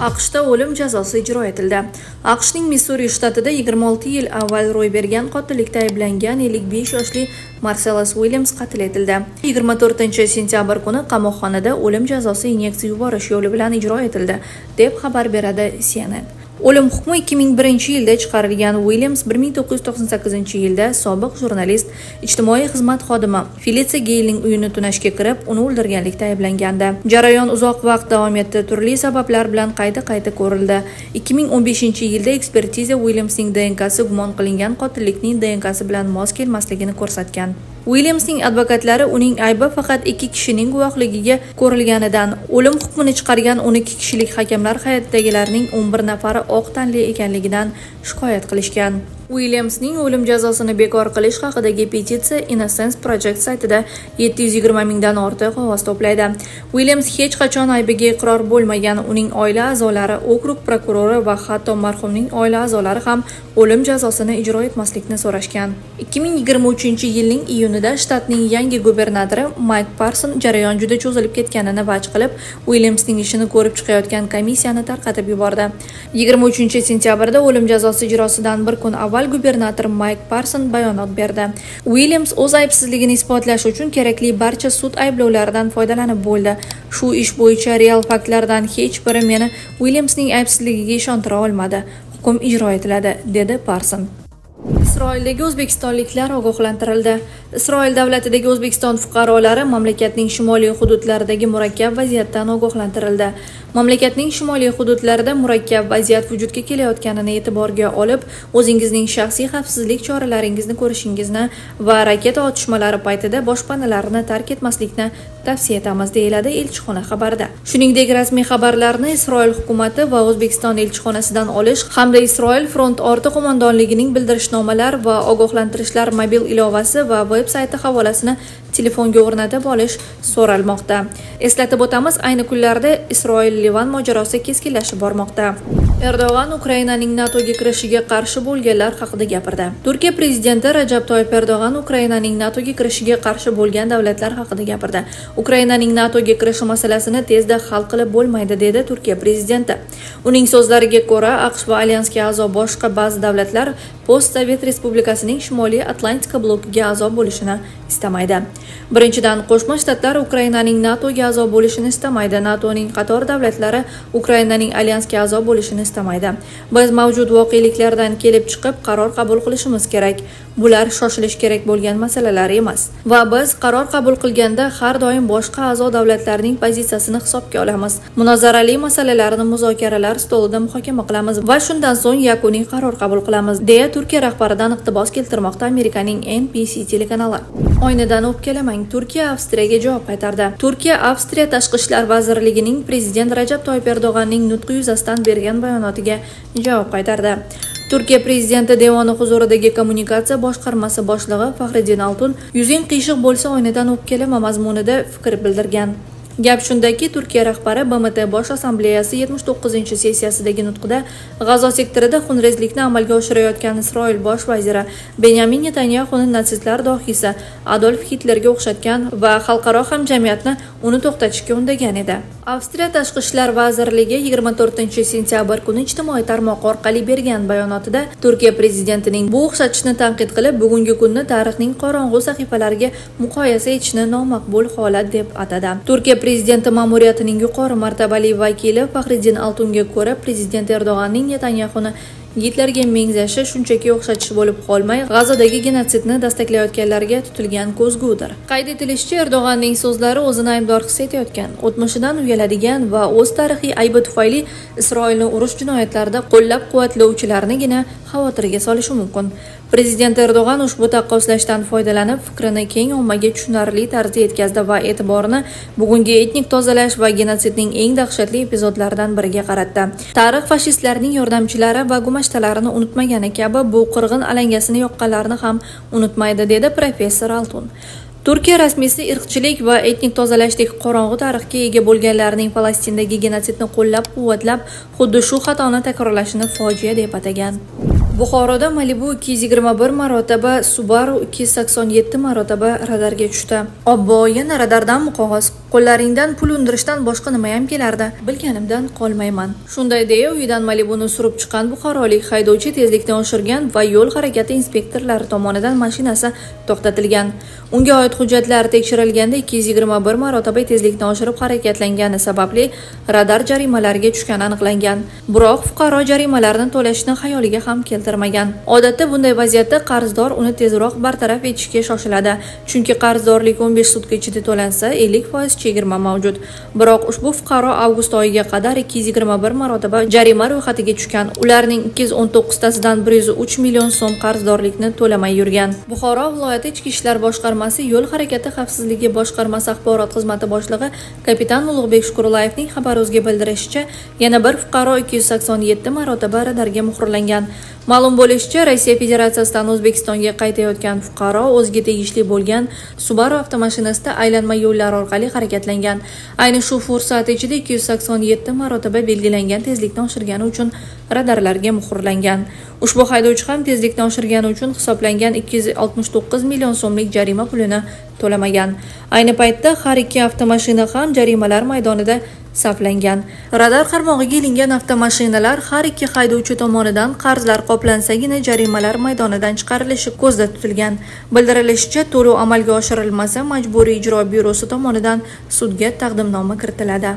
aqshda o'lim jazosi ijro etildi. Aqshning missuri shtatida 26 yil avval ro'y bergan qotillikda ayblangan 55 yoshli marselos uilyams qatl etildi. 24 sentyabr kuni qamoqxonada o'lim jazosi inyeksiya yuborish yo'li bilan ijro etildi deb xabar beradi cnn O'lim hukmi 2001 yilda chiqarilgan Williams 1998 yilda sobiq jurnalist, ijtimoiy xizmat xodimi Felitsiya Geylning uyini tunashga kirib, uni o'ldirganlikda ayblangandi. Jarayon uzoq vaqt davom etdi, turli sabablar bilan qayta-qayta ko'rildi. 2015 yilda ekspertiza Williamsning DNKsi gumon qilingan qotillikning DNKsi bilan mos kelmasligini ko'rsatgan. Williamsning advokatlari uning aybi faqat ikki kishining guvohligiga ko'rilganidan, o'lim hukmini chiqargan 12 kishilik hakamlar hay'atidagilarning 11 nafari oq tanli ekanligidan shikoyat qilishgan. Williamsning o'lim jazosini bekor qilish haqidagi petitsiya Innocence Project saytida 720 mingdan ortiq ovoz to'playdi. Williams hech qachon aybiga iqror bo'lmagan, uning oila a'zolari, okrug prokurori va hatto marhumning oila a'zolari ham o'lim jazosini ijro etmaslikni so'rashgan. 2023-yilning iyunida shtatning yangi gubernatori Mike Parson jarayon juda cho'zilib ketganini vaj qilib, Williamsning ishini ko'rib chiqayotgan komissiyani tarqatib yubordi. 23-sentyabrda o'lim jazosi ijrosidan bir kun avval avval gubernator Mayk Parson bayonot berdi. Williams o'z aybsizligini isbotlash uchun kerakli barcha sud ayblovlaridan foydalanib bo'ldi. Shu ish bo'yicha real faktlardan hech biri meni Williamsning aybsizligiga ishontira olmadi. Hukm ijro etiladi, dedi Parson. Isroildagi o'zbekistonliklar ogohlantirildi. Isroil davlatidagi O'zbekiston fuqarolari mamlakatning shimoliy hududlaridagi murakkab vaziyatdan ogohlantirildi. Mamlakatning shimoliy hududlarida murakkab vaziyat vujudga kelayotganini e'tiborga olib, o'zingizning shaxsiy xavfsizlik choralaringizni ko'rishingizni va raketa otishmalari paytida boshpanalarni tark etmaslikni tavsiya etamiz, deyiladi elchixona xabarida. Shuningdek, rasmiy xabarlarni Isroil hukumati va O'zbekiston elchixonasidan olish hamda Isroil front orti qo'mondonligining bildirishnomalar va ogohlantirishlar mobil ilovasi va veb-sayti havolasini telefonga o'rnatib olish so'ralmoqda. Eslatib o'tamiz, ayni kunlarda Isroil Livan mojarosi keskinlashib bormoqda. Erdo'g'an Ukrainaning NATOga kirishiga qarshi bo'lganlar haqida gapirdi. Turkiya prezidenti Rajab toyib Erdo'g'an Ukrainaning NATOga kirishiga qarshi bo'lgan davlatlar haqida gapirdi. Ukrainaning NATOga kirishi masalasini tezda hal qilib bo'lmaydi, dedi Turkiya prezidenti. Uning so'zlariga ko'ra, AQSh va alyansga a'zo boshqa ba'zi davlatlar post-sovet respublikasining Shimoliy Atlantika blokiga a'zo bo'lishini istamaydi. Birinchidan, Qo'shma Shtatlar Ukrainaning NATOga a'zo bo'lishini istamaydi. NATOning qator davlatlari Ukrainaning alyansga a'zo bo'lishini istamaydi. Biz mavjud voqeliklardan kelib chiqib qaror qabul qilishimiz kerak. Bular shoshilish kerak bo'lgan masalalar emas. Va biz qaror qabul qilganda har doim boshqa a'zo davlatlarning pozitsiyasini hisobga olamiz. Munozarali masalalarni muzokaralar stolida muhokama qilamiz va shundan so'ng yakuniy qaror qabul qilamiz, deya Turkiya rahbaridan iqtibos keltirmoqda Amerikaning NBC telekanali. Oynadan o'pkalamang. Turkiya Avstriyaga javob qaytardi. Turkiya Avstriya tashqi ishlar vazirligining prezident Rajab Toyyib Erdo'g'anning nutqi yuzasidan bergan bayonotiga javob qaytardi. Turkiya prezidenti devoni huzuridagi kommunikatsiya boshqarmasi boshlig'i Faxriddin Altun yuzing qiyshiq bo'lsa oynadan o'pkalama mazmunida fikr bildirgan. Gap shundaki, Turkiya rahbari BMT Bosh Assambleyasi 79-sessiyasidagi nutqida G'azo sektorida xunrezlikni amalga oshirayotgan Isroil bosh vaziri Benyamin netanyaxuni natsistlar dohiysi Adolf Hitlerga o'xshatgan va xalqaro hamjamiyatni uni to'xtatishga undagan edi. Avstriya tashqi ishlar vazirligi 24-sentyabr kuni ijtimoiy tarmoq orqali bergan bayonotida Turkiya prezidentining bu o'xshatishni tanqid qilib, bugungi kunni tarixning qorong'u sahifalariga muqoyasa etishni nomaqbul holat deb atadi. Turkiya prezidenti ma'muriyatining yuqori martabali vakili Faxriddin Altunga ko'ra, prezident Erdo'g'anning netanyaxuni Gitlerga mengzashi shunchaki o'xshatish bo'lib qolmay, G'azodagi genotsidni dastaklayotganlarga tutilgan ko'zgudir. Qayd etilishicha, Erdo'g'anning so'zlari o'zini aybdor his etayotgan, o'tmishidan uyaladigan va o'z tarixiy aybi tufayli Isroilni urush jinoyatlarida qo'llab-quvvatlovchilarnigina xavotirga solishi mumkin. Prezident Erdo'g'an ushbu taqqoslashdan foydalanib, fikrini keng ommaga tushunarli tarzda yetkazdi va e'tiborni bugungi etnik tozalash va genotsidning eng dahshatli epizodlaridan biriga qaratdi. Tarix fashistlarning yordamchilari va gumashtalarini unutmagani kabi bu qirg'in alangasini yoqqanlarni ham unutmaydi, dedi professor Altun. Turkiya rasmiysi irqchilik va etnik tozalashdek qorong'u tarixga ega bo'lganlarning Falastindagi genotsidni qo'llab-quvvatlab, xuddi shu xatoni takrorlashini fojia deb atagan. Buxoroda Malibu 221 marotaba, Subaru 287 marotaba radarga tushdi. Obbo, yana radardanmi qog'oz? Qo'llaringdan pul undirishdan boshqa nima ham kelardi. Bilganimdan qolmayman. Shunday deya uyidan malibuni surib chiqqan buxorolik haydovchi tezlikni oshirgan va yo'l harakati inspektorlari tomonidan mashinasi to'xtatilgan. Unga oid hujjatlar tekshirilganda ikki yuz yigirma bir marotaba tezlikni oshirib harakatlangani sababli radar jarimalariga tushgani aniqlangan. Biroq fuqaro jarimalarni to'lashni xayoliga ham keltirmagan. Odatda bunday vaziyatda qarzdor uni tezroq bartaraf etishga shoshiladi. Chunki qarzdorlik o'n besh sutka ichida to'lansa ellik foiz chegirma mavjud. Biroq ushbu fuqaro avgust oyiga qadar ikki yuz yigirma bir marotaba jarima ro'yxatiga tushgan. Ularning ikki yuz o'n to'qqiztasidan bir yuz uch million so'm qarzdorlikni to'lamay yurgan. Buxoro viloyati ichki ishlar boshqarmasi yo'l harakati xavfsizligi boshqarmasi axborot xizmati boshlig'i kapitan ulug'bek shukurlayevning xabar o'zga bildirishicha yana bir fuqaro ikki yuz sakson yetti marotaba radarga muhrlangan. Ma'lum bo'lishicha rossiya federatsiyasidan o'zbekistonga qaytayotgan fuqaro o'ziga tegishli bo'lgan subaru avtomashinasida aylanma yo'llar orqali harakatlangan. Ayni shu fursat ichida ikki yuz sakson yetti marotaba belgilangan tezlikni oshirgani uchun radarlarga muhrlangan. Ushbu haydovchi ham tezlikni oshirgani uchun hisoblangan ikki yuz oltmish to'qqiz million so'mlik jarima pulini to'lamagan. Ayni paytda har ikki avtomashina ham jarimalar maydonida saflangan. Radar qarmog'iga ilingan avtomashinalar har ikki haydovchi tomonidan qarzlar qoplansagina jarimalar maydonidan chiqarilishi ko'zda tutilgan. Bildirilishicha to'lov amalga oshirilmasa majburiy ijro byurosi tomonidan sudga taqdimnoma kiritiladi.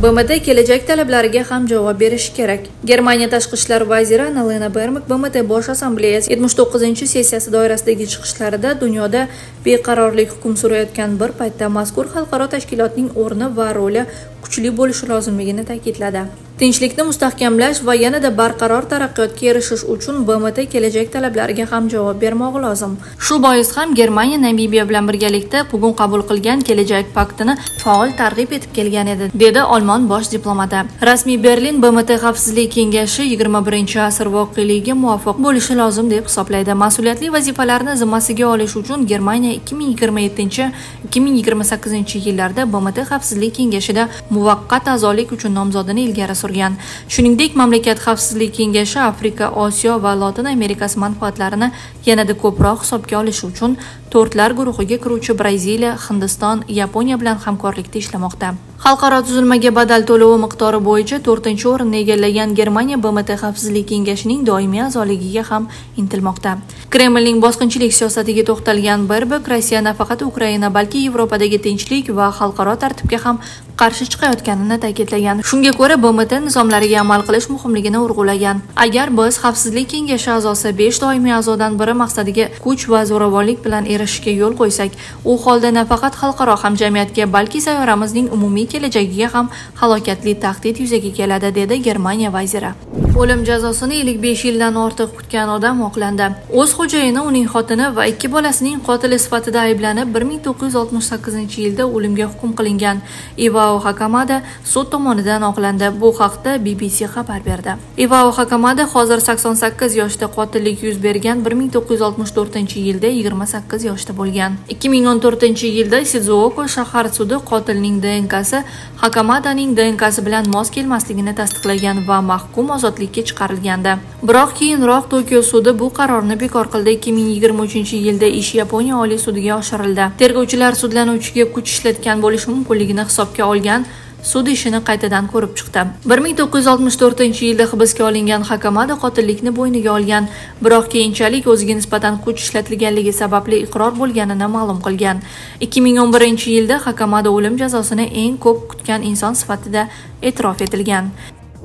Bmt kelajak talablariga ham javob berishi kerak. Germaniya tashqi ishlar vaziri annalena bermik bmt bosh assambleyasi yetmish to'qqizinchi sessiyasi doirasidagi chiqishlarida dunyoda beqarorlik hukm surayotgan bir paytda mazkur xalqaro tashkilotning o'rni va roli kuchli bo'lishi lozimligini ta'kidladi. Tinchlikni mustahkamlash va yanada barqaror taraqqiyotga erishish uchun bmt kelajak talablariga ham javob bermog'i lozim. Shu bois ham germaniya namibiya bilan birgalikda bugun qabul qilgan kelajak paktini faol targ'ib etib kelgan edi dedi olmon bosh diplomati. Rasmiy berlin bmt xavfsizlik kengashi yigirma birinchi asr voqeligiga muvofiq bo'lishi lozim deb hisoblaydi. Mas'uliyatli vazifalarni zimmasiga olish uchun germaniya ikki ming yigirma yettinchi ikki ming yigirma sakkizinchi yillarda bmt xavfsizlik kengashida muvaqqat a'zolik uchun nomzodini ilgari surgan shuningdek mamlakat xavfsizlik kengashi afrika osiyo va lotin amerikasi manfaatlarini yanada ko'proq hisobga olish uchun to'rtlar guruhiga kiruvchi braziliya hindiston yaponiya bilan hamkorlikda ishlamoqda. Xalqaro tuzilmaga badal to'lovi miqdori bo'yicha to'rtinchi o'rinni egallagan germaniya bmt xavfsizlik kengashining doimiy a'zoligiga ham intilmoqda. Kremlning bosqinchilik siyosatiga to'xtalgan berbek rossiya nafaqat ukraina balki yevropadagi tinchlik va xalqaro tartibga ham qarshi chiqayotganini ta'kidlagan. Shunga ko'ra bmt nizomlariga amal qilish muhimligini urg'ulagan. Agar biz xavfsizlik kengashi a'zosi besh doimiy a'zodan biri maqsadiga kuch va zo'ravonlik bilan erishishga yo'l qo'ysak u holda nafaqat xalqaro hamjamiyatga balki sayyoramizning umumiy kelajagiga ham halokatli tahdid yuzaga keladi dedi germaniya vaziri. O'lim jazosini ellik besh yildan ortiq kutgan odam oqlandi. O'z xo'jayini uning xotini va ikki bolasining qotili sifatida ayblanib bir ming to'qqiz yuz oltmish sakkizinchi yilda o'limga hukm qilingan. Ivao hakamada sud tomonidan oqlandi. Bu haqda bbc xabar berdi. Ivao hakamada hozir sakson sakkiz yoshda qotillik yuz bergan bir ming to'qqiz yuz oltmish to'rtinchi yilda yigirma sakkiz yoshda bo'lgan. Ikki ming o'n to'rtinchi yilda sizuoko shahar sudi qotilning dnkasi hakamadaning dnkasi bilan mos kelmasligini tasdiqlagan va mahkum ozodlikka chiqarilgandi. Biroq keyinroq tokio sudi bu qarorni bekor qildi. ikki ming yigirma uchinchi yilda ish yaponiya oliy sudiga oshirildi. Tergovchilar sudlanuvchiga kuch ishlatgan bo'lishi mumkinligini hisobga olgan sud ishini qaytadan ko'rib chiqdi. bir ming to'qqiz yuz oltmish to'rtinchi yilda hibsga olingan hakamada qotillikni bo'yniga olgan biroq keyinchalik o'ziga nisbatan kuch ishlatilganligi sababli iqror bo'lganini ma'lum qilgan. ikki ming o'n birinchi yilda hakamada o'lim jazosini eng ko'p kutgan inson sifatida e'tirof etilgan.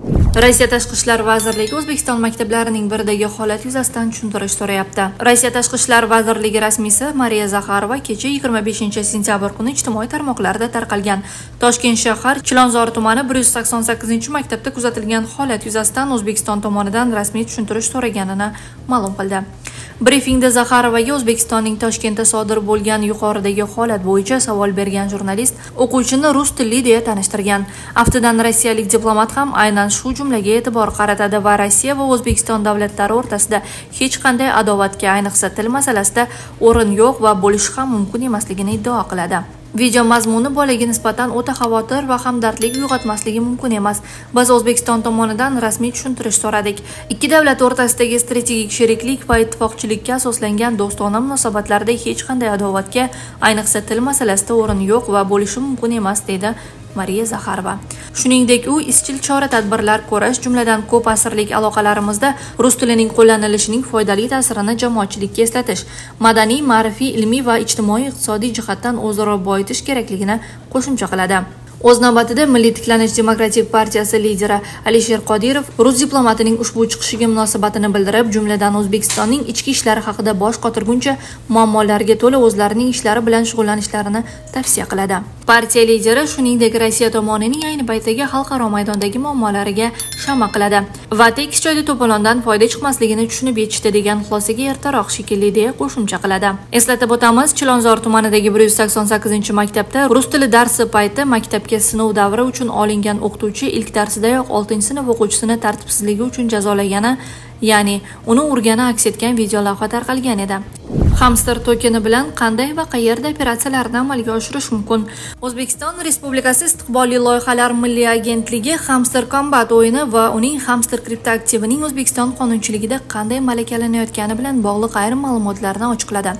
Rossiya tashqi ishlar vazirligi o'zbekiston maktablarining biridagi holat yuzasidan tushuntirish so'rayapti. Rossiya tashqi ishlar vazirligi rasmiysi mariya zaxarova kecha yigirma beshinchi sentyabr kuni ijtimoiy tarmoqlarda tarqalgan. Toshkent shahar chilonzor tumani bir yuz sakson sakkizinchi maktabda kuzatilgan holat yuzasidan o'zbekiston tomonidan rasmiy tushuntirish so'raganini ma'lum qildi. Brifingda zaxarovaga o'zbekistonning toshkentda sodir bo'lgan yuqoridagi holat bo'yicha savol bergan jurnalist o'quvchini rus tilli deya tanishtirgan. Aftidan rossiyalik diplomat ham aynan shu jumlaga e'tibor qaratadi va rossiya va o'zbekiston davlatlari o'rtasida hech qanday adovatga ayniqsa til masalasida o'rin yo'q va bo'lishi ham mumkin emasligini iddao qiladi. Video mazmuni bolaga nisbatan o'ta xavotir va hamdardlik uyg'otmasligi mumkin emas. Biz o'zbekiston tomonidan rasmiy tushuntirish so'radik. Ikki davlat o'rtasidagi strategik sheriklik va ittifoqchilikka asoslangan do'stona munosabatlarda hech qanday adovatga ayniqsa til masalasida o'rin yo'q va bo'lishi mumkin emas deydi mariya zaxarova shuningdek u izchil chora tadbirlar ko'rish jumladan ko'p asrlik aloqalarimizda rus tilining qo'llanilishining foydali ta'sirini jamoatchilikka eslatish madaniy ma'rifiy ilmiy va ijtimoiy iqtisodiy jihatdan o'zaro boyitish kerakligini qo'shimcha qiladi. O'z navbatida milliy tiklanish demokratik partiyasi lideri alisher qodirov rus diplomatining ushbu chiqishiga munosabatini bildirib jumladan o'zbekistonning ichki ishlari haqida bosh qotirguncha muammolarga to'la o'zlarining ishlari bilan shug'ullanishlarini tavsiya qiladi. Partiya lideri shuningdek rossiya tomonining ayni paytdagi xalqaro maydondagi muammolariga shama qiladi. Va tekis joyda to'polondan foyda chiqmasligini tushunib yetishdi degan xulosaga ertaroq shekilli deya qo'shimcha qiladi. Eslatib o'tamiz chilonzor tumanidagi bir yuz sakson sakkizinchi maktabda rus tili darsi payti maktabga maktabga sinov davri uchun olingan o'qituvchi ilk darsidayoq oltinchi sinf o'quvchisini tartibsizligi uchun jazolagani ya'ni uni urgani aks etgan videolavha tarqalgan edi. Hamster tokeni bilan qanday va qayerda operatsiyalarni amalga oshirish mumkin? O'zbekiston respublikasi istiqbolli loyihalar milliy agentligi hamster kombat o'yini va uning hamster kriptoaktivining o'zbekiston qonunchiligida qanday malakalanayotgani bilan bog'liq ayrim ma'lumotlarni ochiqladi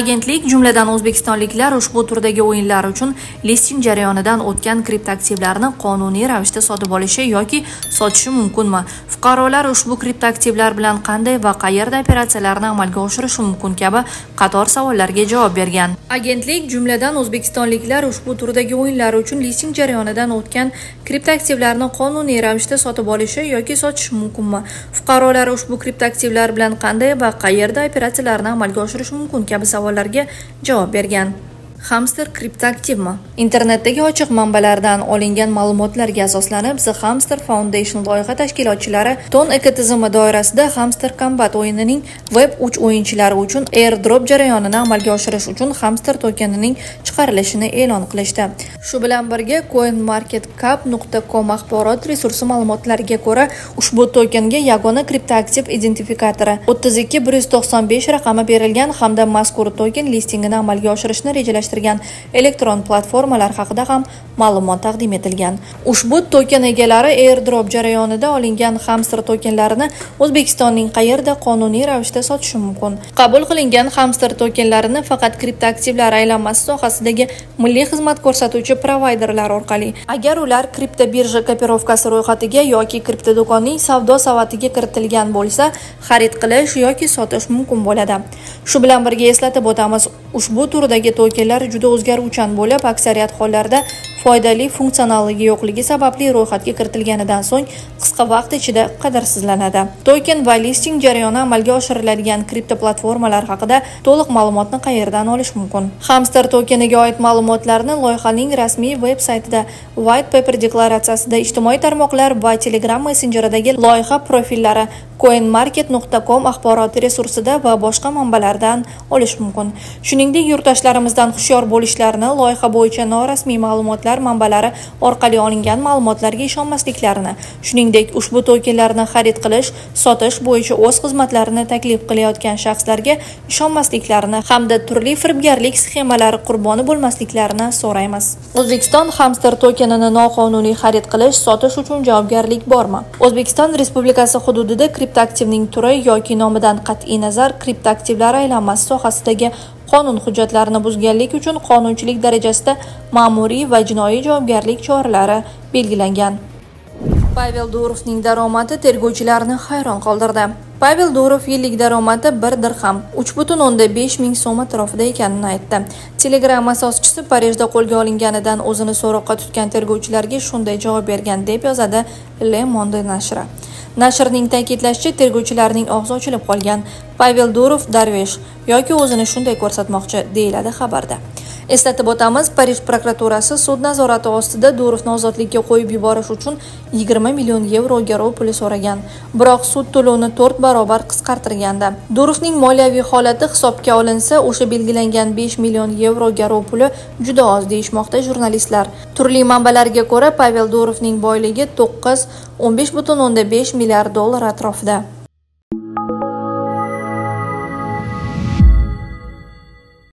agentlik jumladan o'zbekistonliklar ushbu turdagi o'yinlar uchun listing jarayonidan o'tgan kriptoaktivlarni qonuniy ravishda sotib olishi yoki sotishi mumkinmi? Fuqarolar ushbu kriptoaktivlar bilan qanday va qayerda operatsiyalarni amalga oshirishi mumkin? Kabi qator savollarga javob bergan. Agentlik jumladan o'zbekistonliklar ushbu turdagi o'yinlar uchun listing jarayonidan o'tgan kriptoaktivlarni qonuniy ravishda sotib olishi yoki sotishi mumkinmi? Fuqarolar ushbu kriptoaktivlar bilan qanday va qayerda operatsiyalarni amalga oshirishi mumkin? Kabi savollarga javob bergan. Hamster kriptoaktivmi? Internetdagi ochiq manbalardan olingan ma'lumotlarga asoslanib the hamster foundation loyiha tashkilotchilari ton ekotizimi doirasida hamster combat o'yinining web 3 o'yinchilari uchun airdrop jarayonini amalga oshirish uchun hamster tokenining chiqarilishini e'lon qilishdi. Shu bilan birga coinmarketcap.com axborot resursi ma'lumotlariga ko'ra ushbu tokenga yagona kriptoaktiv identifikatori 32195 raqami berilgan hamda mazkur token listingini amalga oshirishni rejalashtirgan. Joylashtirgan elektron platformalar haqida ham ma'lumot taqdim etilgan. Ushbu token egalari airdrop jarayonida olingan hamster tokenlarini o'zbekistonning qayerda qonuniy ravishda sotishi mumkin. Qabul qilingan hamster tokenlarini faqat kriptoaktivlar aylanmasi sohasidagi milliy xizmat ko'rsatuvchi provayderlar orqali. Agar ular kripto birja kopirovkasi ro'yxatiga yoki kripto do'konning savdo savatiga kiritilgan bo'lsa xarid qilish yoki sotish mumkin bo'ladi. Shu bilan birga eslatib o'tamiz ushbu turdagi tokenlar juda o'zgaruvchan bo'lib aksariyat hollarda foydali funksionalligi yo'qligi sababli ro'yxatga kiritilganidan so'ng qisqa vaqt ichida qadrsizlanadi. Token va listing jarayoni amalga oshiriladigan kripto platformalar haqida to'liq ma'lumotni qayerdan olish mumkin? Hamster tokeniga oid ma'lumotlarni loyihaning rasmiy veb saytida white paper deklaratsiyasida ijtimoiy tarmoqlar va telegram messenjeridagi loyiha profillari coinmarket.com axborot resursida va boshqa manbalardan olish mumkin. Shuningdek yurtdoshlarimizdan hushyor bo'lishlarini loyiha bo'yicha norasmiy ma'lumotlar manbalari orqali olingan ma'lumotlarga ishonmasliklarini shuningdek ushbu tokenlarni xarid qilish sotish bo'yicha o'z xizmatlarini taklif qilayotgan shaxslarga ishonmasliklarini hamda turli firibgarlik sxemalari qurboni bo'lmasliklarini so'raymiz. O'zbekiston hamster tokenini noqonuniy xarid qilish sotish uchun javobgarlik bormi? O'zbekiston respublikasi hududida kriptoaktivning turi yoki nomidan qat'iy nazar kriptoaktivlar aylanmasi sohasidagi qonun hujjatlarini buzganlik uchun qonunchilik darajasida ma'muriy va jinoiy javobgarlik choralari belgilangan. Pavel durovning daromadi tergovchilarni hayron qoldirdi. Pavel durov yillik daromadi bir dirham uch butun o'nda besh ming so'm atrofida ekanini aytdi. Telegram asoschisi parijda qo'lga olinganidan o'zini so'roqqa tutgan tergovchilarga shunday javob bergan deb yozadi le monde nashri. Nashrning ta'kidlashicha tergovchilarning og'zi ochilib qolgan. Pavel durov darvesh yoki o'zini shunday ko'rsatmoqchi deyiladi xabarda. Eslatib o'tamiz parij prokuraturasi sud nazorati ostida durovni ozodlikka qo'yib yuborish uchun 20 million yevro garov puli so'ragan. Biroq sud to'lovni to'rt barobar qisqartirgandi. Durovning moliyaviy holati hisobga olinsa o'sha belgilangan 5 million yevro garov puli juda oz deyishmoqda jurnalistlar. Turli manbalarga ko'ra pavel durovning boyligi 9 15,5 milliard dollar atrofida.